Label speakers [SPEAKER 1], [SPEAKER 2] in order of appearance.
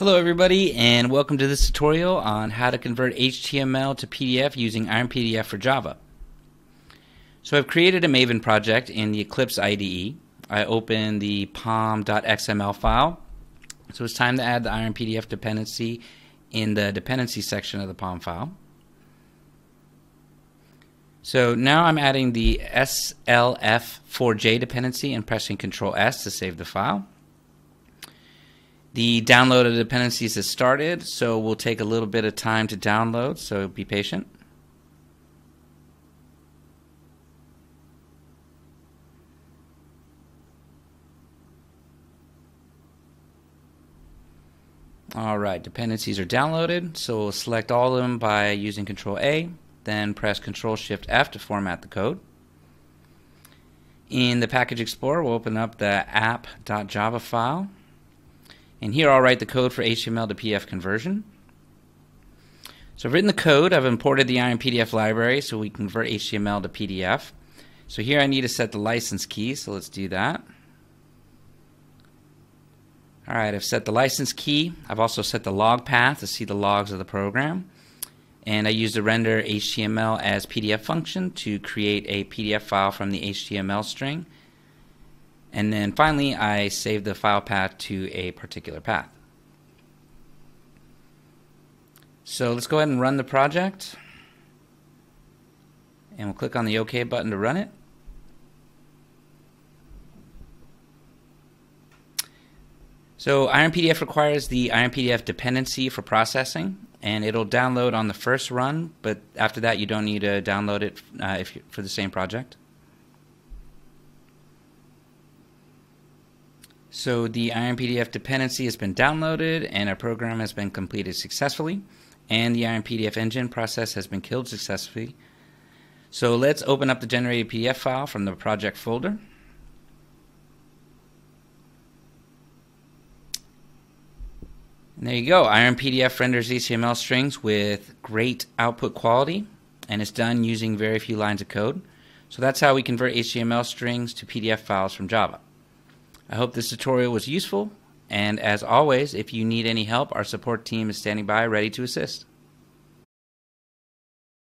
[SPEAKER 1] Hello everybody and welcome to this tutorial on how to convert HTML to PDF using Iron PDF for Java. So I've created a Maven project in the Eclipse IDE. I open the pom.xml file. So it's time to add the Iron PDF dependency in the dependency section of the POM file. So now I'm adding the SLF4J dependency and pressing Ctrl S to save the file. The download of dependencies has started, so we'll take a little bit of time to download, so be patient. Alright, dependencies are downloaded, so we'll select all of them by using Control A, then press Control Shift F to format the code. In the Package Explorer, we'll open up the app.java file and here I'll write the code for HTML to PDF conversion. So I've written the code. I've imported the Iron PDF library so we convert HTML to PDF. So here I need to set the license key, so let's do that. Alright, I've set the license key. I've also set the log path to see the logs of the program. And I use the render HTML as PDF function to create a PDF file from the HTML string and then finally, I save the file path to a particular path. So let's go ahead and run the project. And we'll click on the OK button to run it. So IronPDF requires the IronPDF dependency for processing, and it'll download on the first run, but after that you don't need to download it uh, if for the same project. So the IronPDF dependency has been downloaded and our program has been completed successfully and the IronPDF engine process has been killed successfully. So let's open up the generated PDF file from the project folder. And there you go. IronPDF renders HTML strings with great output quality and it's done using very few lines of code. So that's how we convert HTML strings to PDF files from Java. I hope this tutorial was useful, and as always, if you need any help, our support team is standing by ready to assist.